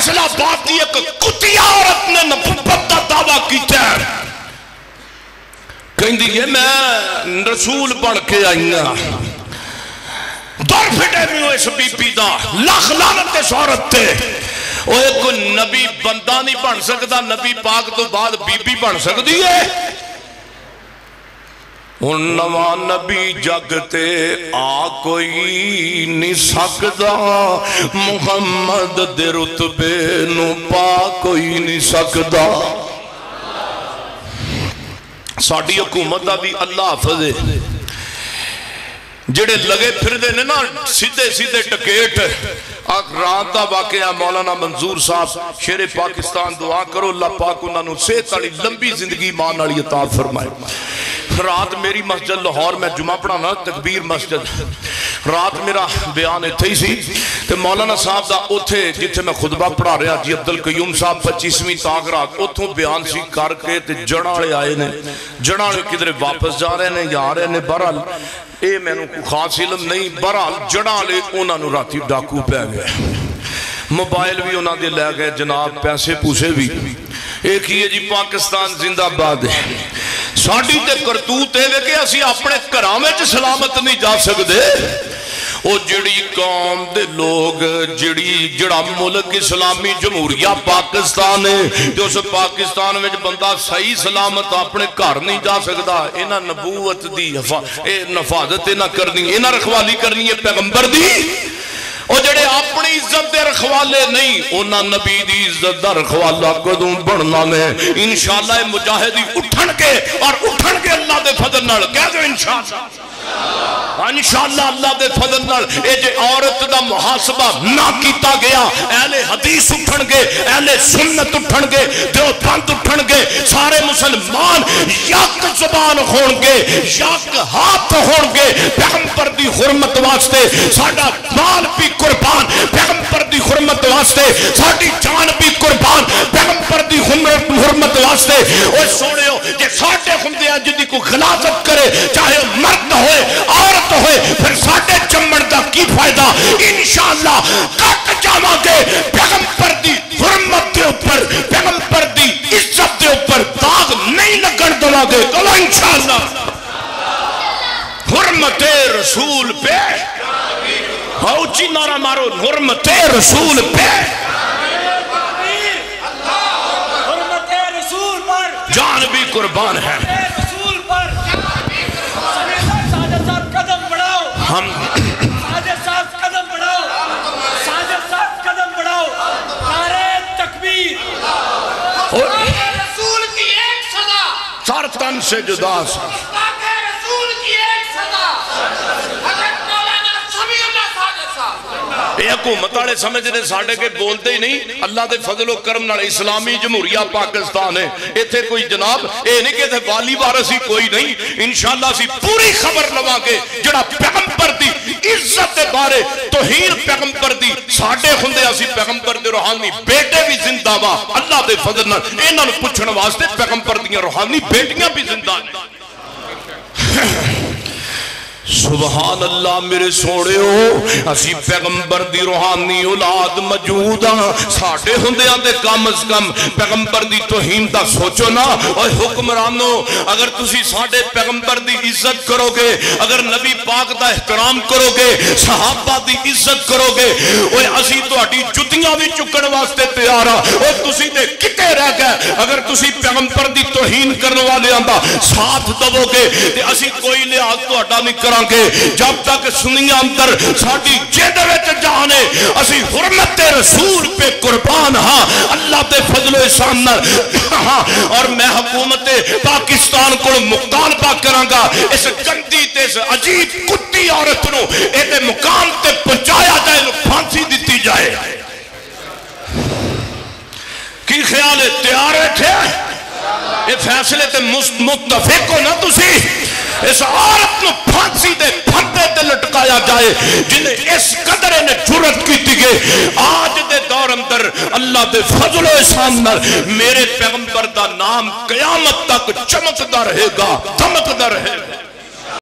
फैसलाबाद की एक कुतिया औरत ने नबूबत का दावा किया कहती है, मैं रसूल बन के आई हाँ बीबी नबी बंदा नहीं बन सकता नबी पाक तो बाद बीबी बन सकती है। ਹੁਣ ਨਵਾਂ ਨਬੀ ਜਗ ਤੇ ਆ ਕੋਈ ਨਹੀਂ ਸਕਦਾ ਮੁਹੰਮਦ ਦੇ ਰਤਬੇ ਨੂੰ ਪਾ ਕੋਈ ਨਹੀਂ ਸਕਦਾ ਸਾਡੀ ਹਕੂਮਤ ਦਾ ਵੀ ਅੱਲਾਹ ਹਾਫਿਜ਼ ਹੈ ਜਿਹੜੇ ਲਗੇ ਫਿਰਦੇ ਨੇ ਨਾ ਸਿੱਧੇ ਸਿੱਧੇ ਟਕੇਟ ਆ ਰਾਤ ਦਾ ਵਾਕਿਆ ਮੌਲਾਨਾ ਮਨਜ਼ੂਰ ਸਾਹਿਬ ਸ਼ੇਰੇ ਪਾਕਿਸਤਾਨ ਦੁਆ ਕਰੋ ਅੱਲਾਹ ਪਾਕ ਉਹਨਾਂ ਨੂੰ ਸਿਹਤ ਵਾਲੀ ਲੰਬੀ ਜ਼ਿੰਦਗੀ ਮਾਨ ਵਾਲੀ ਅਤਾ ਫਰਮਾਏ रात मेरी मस्जिद लाहौर में जुमा पढ़ाना, तकबीर मस्जिद। रात मेरा बयान इतें ही सी मौलाना साहब का उत्थे जिथे मैं खुदबा पढ़ा रहा, जी अब्दुल कयूम साहब पच्चीसवीं ताक रात उतो बयान सी करके तो वाले आए ने। जड़ वाले किधरे वापस जा रहे ने या आ रहे ने, बहरहाल ये मैं खास इलम नहीं, बहरहाल, जड़ वाले उन्होंने रात डाकू पै गया मोबाइल भी उन्होंने लै गए, जनाब, पैसे पूसे भी। एक ही है जी, पाकिस्तान जिंदाबाद है। ਜੀ ਪਾਕਿਸਤਾਨ ਜ਼ਿੰਦਾਬਾਦ ਹੈ ਸਾਡੀ ਤੇ ਕਰਤੂਤ ਇਹ ਵੇ ਕਿ ਅਸੀਂ ਆਪਣੇ ਘਰਾਂ ਵਿੱਚ ਸਲਾਮਤ ਨਹੀਂ ਜਾ ਸਕਦੇ ਉਹ ਜਿਹੜੀ ਕੌਮ ਦੇ ਲੋਕ ਜਿਹੜੀ ਜਿਹੜਾ ਮੁਲਕ ਇਸਲਾਮੀ ਜਮਹੂਰੀਆ ਪਾਕਿਸਤਾਨ ਹੈ ਤੇ ਉਸ ਪਾਕਿਸਤਾਨ ਵਿੱਚ ਬੰਦਾ ਸਹੀ ਸਲਾਮਤ ਆਪਣੇ ਘਰ ਨਹੀਂ ਜਾ ਸਕਦਾ ਇਹਨਾਂ ਨਬੂਵਤ ਦੀ ਇਹ ਨਫਾਜ਼ਤ ਇਹਨਾਂ ਕਰਨੀ ਇਹਨਾਂ ਰਖਵਾਲੀ ਕਰਨੀ ਹੈ ਪੈਗੰਬਰ ਦੀ ਉਹ ਜਿਹੜੇ ਆਪਣੀ ਇੱਜ਼ਤ ਦੇ ਰਖਵਾਲੇ ਨਹੀਂ ਉਹਨਾਂ ਨਬੀ ਦੀ ਇੱਜ਼ਤ ਦਾ ਰਖਵਾਲਾ ਕਦੋਂ ਬਣਨਾ ਨੇ ਇਨਸ਼ਾਅੱਲਾ ਇਹ ਮੁਜਾਹਿਦੀ ਉੱਠਣਗੇ ਔਰ ਉੱਠਣਗੇ ਅੱਲਾਹ ਦੇ ਫਜ਼ਲ ਨਾਲ ਕਹਿ ਦਿਓ ਇਨਸ਼ਾਅੱਲਾ इंशाला अल्लाह के फजल नाल ये जे औरत का मुहासबा ना किया गया एहले हदीस उठणगे एहले सुन्नत उठणगे देवबंद उठणगे सारे मुसलमान यक जुबान होणगे यक हाथ होणगे पैगंबर दी हुरमत वास्ते साडा माल भी कुर्बान। पैगंबर दी हुरमत वास्ते साडी जान भी कुर्बान। पैगंबर दी हुरमत वास्ते ओए सोनियो, जे साडे हुंदे जिदी कोई खिलाफत करे, चाहे मर्द होए, औरत होए, फिर साडे चमन का की फ़ायदा? इंशाअल्लाह कट जावांगे। पैगंबर दी हुरमत के ऊपर पैगंबर दी इज़्ज़त के ऊपर दाग नहीं लगन देवांगे। चलो इंशाअल्लाह हुरमते रसूल पे उची नारा मारो हुरमते रसूल पे। जान भी कुर्बान है। हम कदम बढ़ाओ। कदम बढ़ाओ नारे तकबीर रसूल की एक सदा सर तन से जुदा पाके रसूल की एक सदा हज़रत मौलाना समीउल्लाह सादिक साहब ਇਹ ਹਕੂਮਤ ਵਾਲੇ ਸਮਝਦੇ ਸਾਡੇ ਕੇ ਬੋਲਦੇ ਹੀ ਨਹੀਂ ਅੱਲਾ ਦੇ ਫਜ਼ਲੋ ਕਰਮ ਨਾਲ ਇਸਲਾਮੀ ਜਮਹੂਰੀਆ ਪਾਕਿਸਤਾਨ ਹੈ ਇੱਥੇ ਕੋਈ ਜਨਾਬ ਇਹ ਨਹੀਂ ਕਿ ਇੱਥੇ ਵਾਲੀ ਵਾਰਸ ਹੀ ਕੋਈ ਨਹੀਂ ਇਨਸ਼ਾਅੱਲਾ ਅਸੀਂ ਪੂਰੀ ਖਬਰ ਲਵਾਂਗੇ ਜਿਹੜਾ ਪੈਗੰਬਰ ਦੀ ਇੱਜ਼ਤ ਦੇ ਬਾਰੇ ਤੋਹੀਨ ਪੈਗੰਬਰ ਦੀ ਸਾਡੇ ਹੁੰਦੇ ਅਸੀਂ ਪੈਗੰਬਰ ਦੇ ਰੂਹਾਨੀ ਬੇਟੇ ਵੀ ਜ਼ਿੰਦਾ ਵਾ ਅੱਲਾ ਦੇ ਫਜ਼ਲ ਨਾਲ ਇਹਨਾਂ ਨੂੰ ਪੁੱਛਣ ਵਾਸਤੇ ਪੈਗੰਬਰ ਦੀਆਂ ਰੂਹਾਨੀ ਬੇਟੀਆਂ ਵੀ ਜ਼ਿੰਦਾ ਨੇ सुबहान अल्लाह मेरे सोनियो असी पैगंबर दी रूहानी औलाद मौजूद हाँ साडे हुंदियाँ ते कम अज कम पैगंबर दी तौहीन दा सोचो ना। ओए हुक्मरानो, अगर तुसी साडे पैगंबर दी इज़्ज़त करोगे, अगर नबी पाक दा एहतराम करोगे, सहाबा की इज़्ज़त करोगे, ओए असी तुहाडी जुतियाँ भी चुकण वास्ते तैयार हाँ ओए तुसी ते किते रह गए। अगर तुसी पैगंबर की तोहीन करने वाले दा साथ दवोगे, ते असी कोई लिहाज तुहाडा नहीं करा करांगे जब तक सुनिया अंदर साडी जिद विच जान है असि हुरमत रसूल पे कुर्बान हाँ अल्लाह दे फजलो नाल हाँ और मैं हुकूमत पाकिस्तान को मुतालबा करांगा इस गंदी ते अजीब कुत्ती औरत एदे मुकाम ते पहुँचाया जाए फांसी दी जाए की ख्याल है तैयार बैठे ये फैसले ते मुतफिक हो ना तुसी इस औरत को फांसी दे, फंदे ते लटकाया जाए, जिन्हें इस कदर ने जुरत की थी आज दे दौर अंदर अल्लाह दे फजलो एहसान मेरे पैगंबर दा नाम कयामत तक चमकदा रहेगा चमकदा रहेगा।